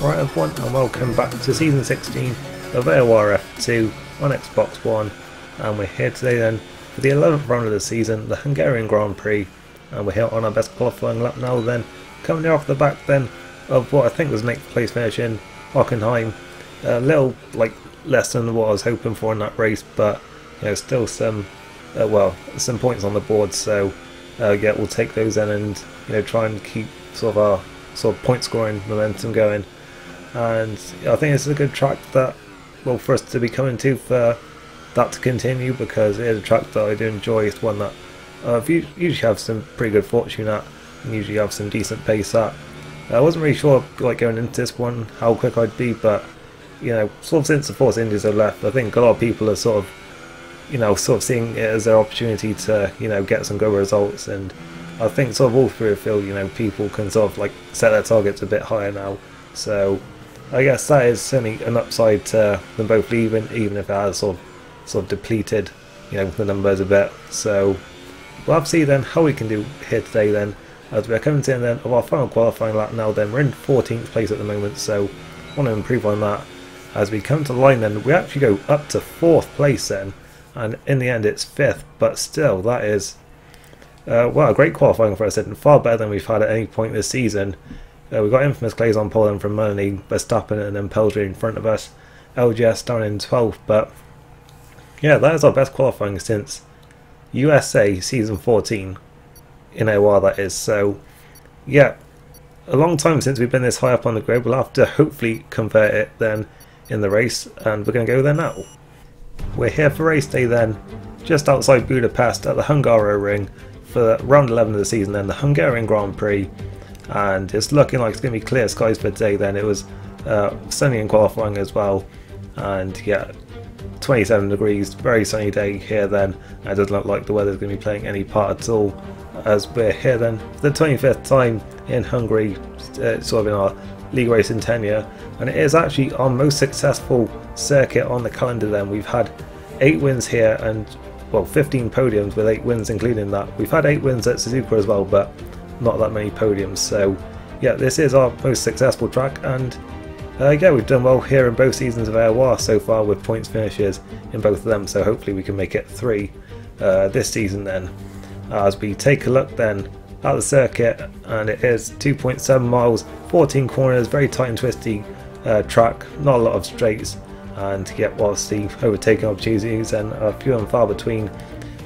Alright everyone and welcome back to season 16 of AOR F2 on Xbox One. And we're here today then for the 11th round of the season, the Hungarian Grand Prix. And we're here on our best qualifying lap now then coming off the back then of what I think was an 8th place finish in Hockenheim. A little like less than what I was hoping for in that race but you know still some uh, well some points on the board. So uh, yeah we'll take those in and you know try and keep sort of our sort of point scoring momentum going and I think it's a good track that well for us to be coming to for that to continue because it is a track that I do enjoy. It's one that uh, you usually have some pretty good fortune at and usually have some decent pace at. I wasn't really sure like going into this one how quick I'd be but you know sort of since the Force Indias have left I think a lot of people are sort of you know sort of seeing it as their opportunity to you know get some good results and I think sort of all through the field you know people can sort of like set their targets a bit higher now so I guess that is certainly an upside to them both leaving, even if it has sort of, sort of depleted, you know, the numbers a bit. So we'll have to see then how we can do here today then, as we're coming to the end of our final qualifying lap now then. We're in 14th place at the moment, so want to improve on that. As we come to the line then, we actually go up to 4th place then, and in the end it's 5th, but still that is, uh, well, a great qualifying for us and far better than we've had at any point this season. Uh, we've got Infamous Glaze on pole from Melanie, Verstappen and then Pelger in front of us. LGS down in 12th, but yeah, that is our best qualifying since USA Season 14 in AOR that is. So yeah, a long time since we've been this high up on the grid. We'll have to hopefully convert it then in the race and we're going to go there now. We're here for race day then, just outside Budapest at the Hungaroring for round 11 of the season then, the Hungarian Grand Prix and it's looking like it's going to be clear skies for today then. It was uh, sunny in qualifying as well. And yeah 27 degrees very sunny day here then. It doesn't look like the weather's going to be playing any part at all as we're here then. For the 25th time in Hungary uh, sort of in our league racing tenure. And it is actually our most successful circuit on the calendar then. We've had 8 wins here and well 15 podiums with 8 wins including that. We've had 8 wins at Suzuka as well but not that many podiums. So yeah, this is our most successful track and uh, yeah, we've done well here in both seasons of AOR so far with points finishes in both of them, so hopefully we can make it three uh, this season then. As we take a look then at the circuit, and it is 2.7 miles, 14 corners, very tight and twisty uh, track, not a lot of straights, and yeah, whilst the overtaking opportunities and a few and far between.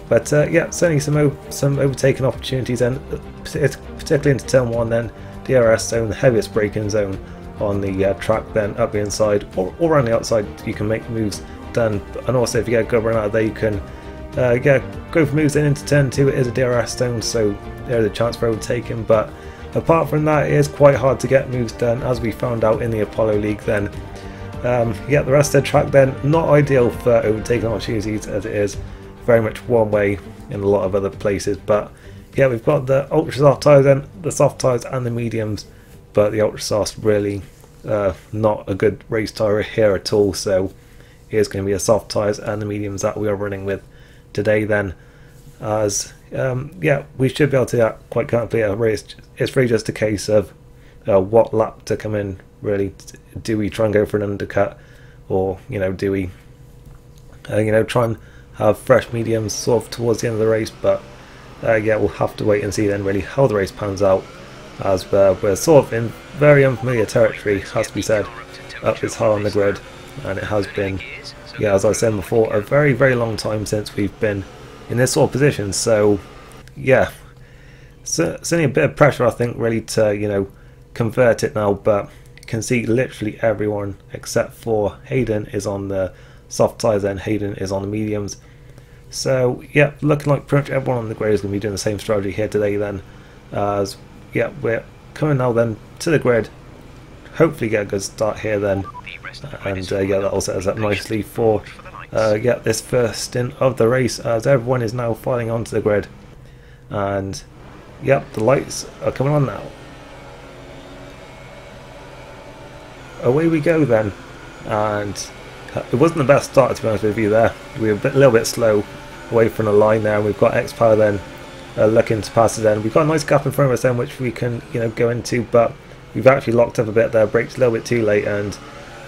But uh, yeah, certainly some some overtaking opportunities and particularly into turn 1 then, DRS zone, the heaviest braking zone on the uh, track then up the inside or, or around the outside you can make moves done. And also if you get a good run out of there you can uh, yeah, go for moves in into turn 2 it is a DRS zone so there's a chance for overtaking. But apart from that it is quite hard to get moves done as we found out in the Apollo League then. Um, yeah the rest of the track then not ideal for overtaking opportunities as it is very much one way in a lot of other places but yeah, we've got the ultra soft tyres and the soft tyres and the mediums, but the ultra soft really uh, not a good race tyre here at all. So here's going to be the soft tyres and the mediums that we are running with today. Then, as um, yeah, we should be able to do that quite comfortably at a race. It's really just a case of uh, what lap to come in. Really, do we try and go for an undercut, or you know, do we, uh, you know, try and have fresh mediums sort of towards the end of the race, but uh, yeah, we'll have to wait and see then really how the race pans out. As we're, we're sort of in very unfamiliar territory, has to be said, up this high on the grid and it has been, yeah, as I said before, a very, very long time since we've been in this sort of position, so yeah, so, certainly a bit of pressure I think really to, you know, convert it now, but can see literally everyone except for Hayden is on the soft tyres and Hayden is on the mediums. So yeah, looking like pretty much everyone on the grid is going to be doing the same strategy here today then. As yeah, we're coming now then to the grid. Hopefully get a good start here then. And uh, yeah, that'll set us up nicely for uh, yeah, this first stint of the race as everyone is now filing onto the grid. And yep, the lights are coming on now. Away we go then. And it wasn't the best start to be honest with you there. We were a, bit, little bit slow away from the line there. And we've got X-Power then uh, looking to pass it in. We've got a nice gap in front of us then which we can you know go into but we've actually locked up a bit there, braked a little bit too late, and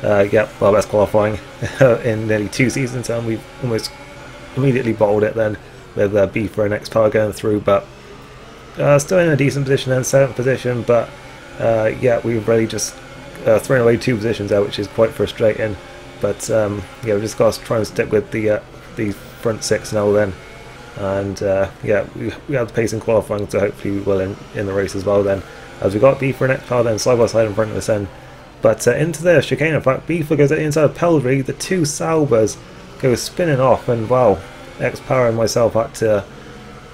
uh, yeah, well, best qualifying in nearly two seasons, and we've almost immediately bottled it then with uh, B for an X Power going through, but uh, still in a decent position then, seventh position, but uh, yeah, we've really just uh, thrown away two positions there, which is quite frustrating. But um, yeah, we just got to try and stick with the uh, the front six now then. And uh, yeah, we, we have the pace in qualifying, so hopefully we will in, in the race as well then. As we got B for an X Power then side by side in front of us then. But uh, into the chicane, in fact, B for goes inside of Pellery, the two Saubers go spinning off, and wow, X Power and myself had to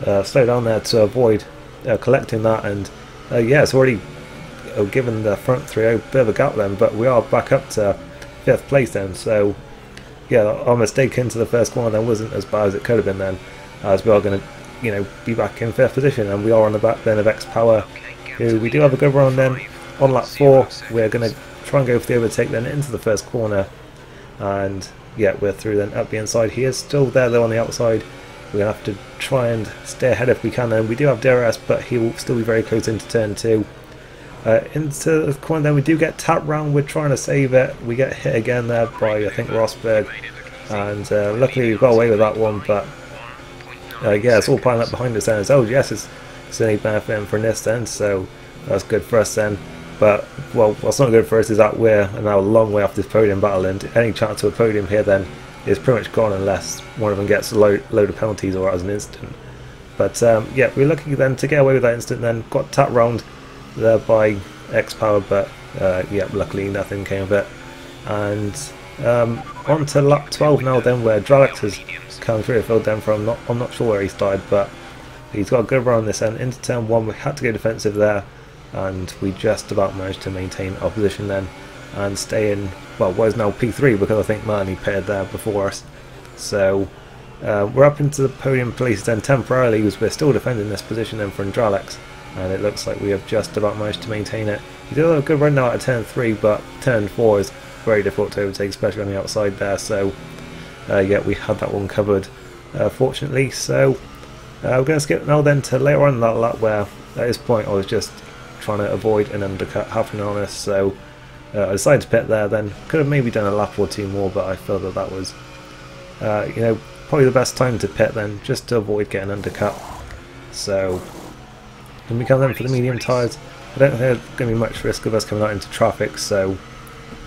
uh, slow down there to avoid uh, collecting that. And uh, yeah, it's already uh, given the front three a bit of a gap then, but we are back up to fifth place then. So yeah, our mistake into the first corner wasn't as bad as it could have been then, as we are going to you know be back in fifth position, and we are on the back then of X Power, who we do have a good run then. On lap four, we're going to try and go for the overtake then into the first corner, and yeah, we're through then up the inside. He is still there though on the outside. We're going to have to try and stay ahead if we can then. We do have DRS, but he will still be very close into turn two. Uh, into the corner then we do get tapped round, we're trying to save it. We get hit again there by I think Rosberg. And uh, luckily we got away with that one, but uh, yeah, it's all piling up behind us. It's, oh yes, it's certainly benefiting for this then, so that's good for us then. But well, what's not good for us is that we're now a long way off this podium battle, and any chance of a podium here then is pretty much gone unless one of them gets a load, load of penalties or as an instant. But um, yeah, we're lucky then to get away with that instant. Then got tapped round there by X Power, but uh, yeah, luckily nothing came of it. And um, on to lap 12 now, then where Dralex has come through field. Then from not, I'm not sure where he started, but he's got a good run on this end. Into turn one, we had to go defensive there and we just about managed to maintain our position then and stay in well what is now P3 because I think Marnie paired there before us so uh, we're up into the podium place then temporarily because we're still defending this position then for Andralex and it looks like we have just about managed to maintain it. He did a good run now at turn 3 but turn 4 is very difficult to overtake especially on the outside there so uh, yeah we had that one covered uh, fortunately so uh, we're going to skip now then to later on that lap where at this point I was just trying to avoid an undercut happening on us. So uh, I decided to pit there. Then could have maybe done a lap or two more, but I felt that that was, uh, you know, probably the best time to pit then, just to avoid getting undercut. So when we come then for the medium tyres, I don't think there's going to be much risk of us coming out into traffic. So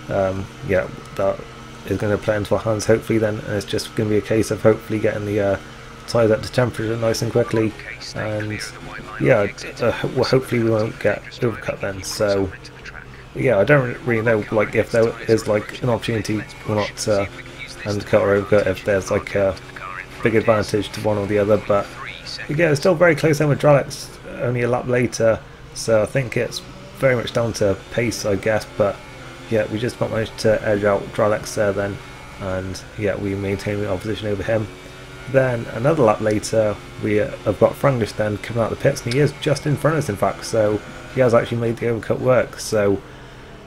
um, yeah, that is going to play into our hands hopefully then, and it's just going to be a case of hopefully getting the uh, tyres up to temperature nice and quickly. And yeah uh, well hopefully we won't get overcut then. so yeah I don't really know like if there is like an opportunity or not uh, undercut or overcut if there's like a big advantage to one or the other but yeah it's still very close then with Dralex only a lap later so I think it's very much down to pace I guess but yeah we just managed to edge out Dralex there then and yeah we maintain our position over him then another lap later, we have got Franglish then coming out of the pits, and he is just in front of us, in fact. So he has actually made the overcut work. So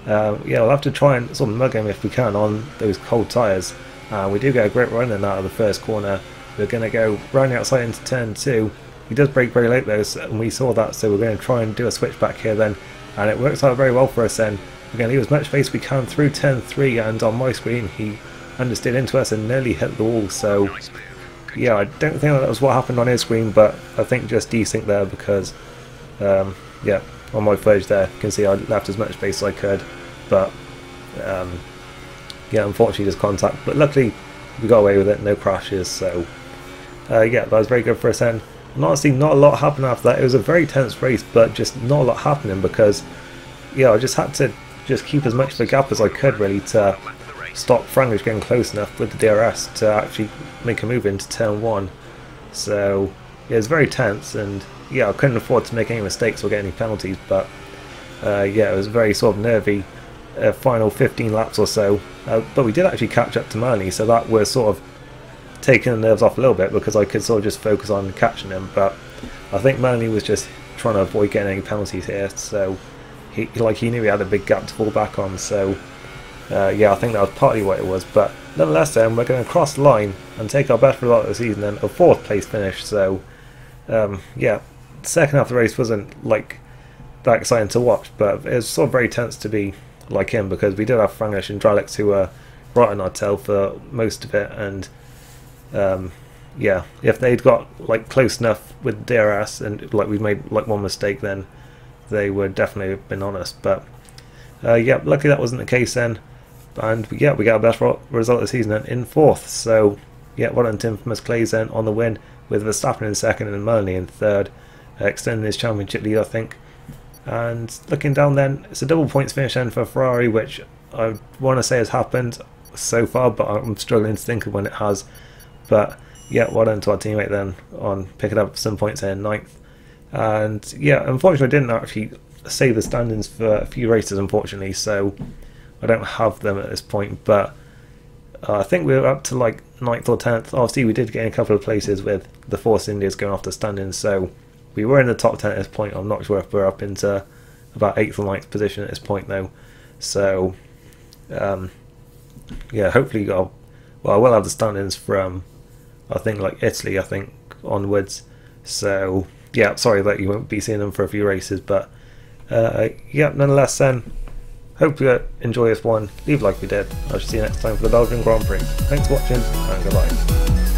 uh, yeah, we'll have to try and sort of mug him if we can on those cold tyres. Uh, we do get a great run in out of the first corner. We're going to go round the outside into turn two. He does break very late though, and we saw that, so we're going to try and do a switch back here then. And it works out very well for us then. We're going to leave as much space we can through turn three, and on my screen he understood into us and nearly hit the wall. So yeah, I don't think that was what happened on his screen, but I think just desync there because, um, yeah, on my footage there, you can see I left as much space as I could, but um, yeah, unfortunately just contact. But luckily we got away with it, no crashes, so uh, yeah, that was very good for us then. And honestly, not a lot happened after that. It was a very tense race, but just not a lot happening because, yeah, I just had to just keep as much of a gap as I could really to stop Franglish getting close enough with the DRS to actually make a move into turn one. So yeah, it was very tense, and yeah, I couldn't afford to make any mistakes or get any penalties. But uh, yeah, it was very sort of nervy uh, final 15 laps or so. Uh, but we did actually catch up to Marley, so that was sort of taking the nerves off a little bit because I could sort of just focus on catching him. But I think Marley was just trying to avoid getting any penalties here, so he like he knew he had a big gap to fall back on. So uh, yeah, I think that was partly what it was. But nonetheless, then we're going to cross the line and take our best result of the season, then a fourth place finish. So um, yeah, second half of the race wasn't like that exciting to watch, but it was sort of very tense to be like him because we did have Franglish and Dralex who were right on our tail for most of it, and um, yeah, if they'd got like close enough with DRS and like we made like one mistake, then they would definitely have been honest. But uh, yeah, luckily that wasn't the case then, and yeah, we got a best result of the season in fourth. So yeah, well done Tim from Clays then on the win with Verstappen in second and Melanie in third, uh, extending his championship lead, I think. And looking down then, it's a double points finish then for Ferrari, which I want to say has happened so far, but I'm struggling to think of when it has. But yeah, well done to our teammate then on picking up some points in ninth. And yeah, unfortunately, I didn't actually save the standings for a few races, unfortunately, so I don't have them at this point. But uh, I think we were up to like ninth or tenth. Obviously, we did get in a couple of places with the Force Indias going off the standings, so we were in the top ten at this point. I'm not sure if we're up into about eighth or ninth position at this point though. So um, yeah, hopefully I'll well I will have the standings from I think like Italy I think onwards. So yeah, sorry that you won't be seeing them for a few races, but uh, yeah, nonetheless then hope you enjoy this one. Leave like we did. I'll see you next time for the Belgian Grand Prix. Thanks for watching and goodbye.